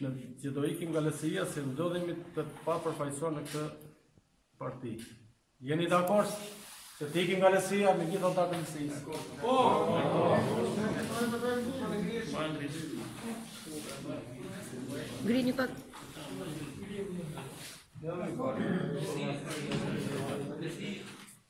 Ne që do ikim nga LSI-ja se ndodhemi të papërfaqësuar në këtë parti. Jeni dakord se të ikim nga LSI-ja me gjithë anëtarët e LSI-së? Po. Po. Ngrini pak. Ja, më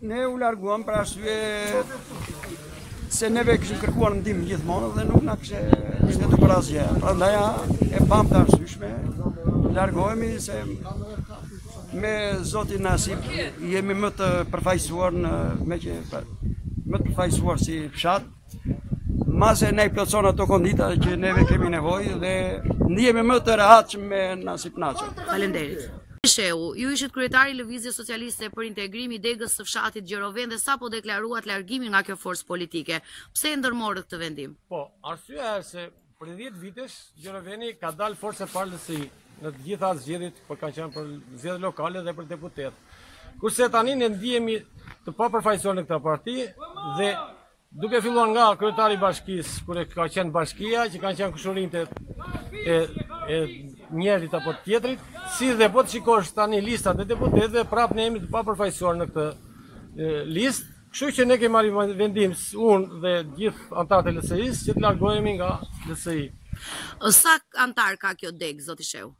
Ne u larguam për arsye se neve kishim kërkuar ndihmë gjithmonë dhe nuk na kishte mbështetur për asgjë. Prandaj e pamë të arsyeshme largohemi se me zotin Nasip jemi më të përfaqësuar në me që më të përfaqësuar si fshat Mbase na i plotëson ato kondita që neve kemi nevojë dhe ndihemi më të rehatshëm me Nasip Naço. Faleminderit. Shehu, ju ishit kryetari i Lëvizjes Socialiste për Integrim i degës së fshatit Gjeroven dhe sapo deklaruat largimin nga kjo forcë politike. Pse e ndërmorët këtë vendim? Po, arsyeja është se Prej dhjetë vitesh, Gjeroveni ka dalë forcë e parë LSI në të gjitha zgjedhjet po kanë qenë për zgjedhje lokale dhe për deputet. Kurse tani ne ndihemi të papërfaqësuar në këtë parti dhe duke filluar nga kryetari i bashkisë, kur e ka qenë bashkia, që kanë qenë kushurinjtë e e, e njërit apo të tjetrit, si dhe po të shikosh tani listat e deputetëve, prapë ne jemi të papërfaqësuar në këtë listë. Kështu që ne kemi marrë vendim unë dhe gjithë anëtarët e LSI-së që të largohemi nga LSI. Sa anëtarë ka kjo degë, zoti Shehu?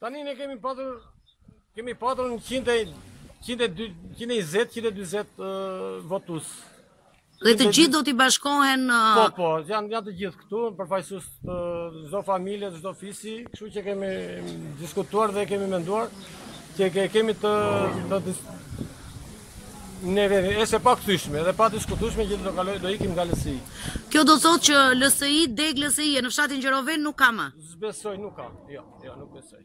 Tani ne kemi patur kemi patur 120-140 votues. Dhe të gjithë do t'i bashkohen... Po, po, janë të gjithë. Këtu janë përfaqësues të çdo familje, të çdo fisi, kështu që kemi diskutuar dhe kemi menduar që ke, kemi të, të dis... ne veri, është e pakthyeshme dhe padiskutueshme që do kaloj do ikim nga LSI. Kjo do thotë që LSI degë LSI-je në fshatin Gjeroven nuk ka më. S'besoj, nuk ka. Jo, jo, nuk besoj.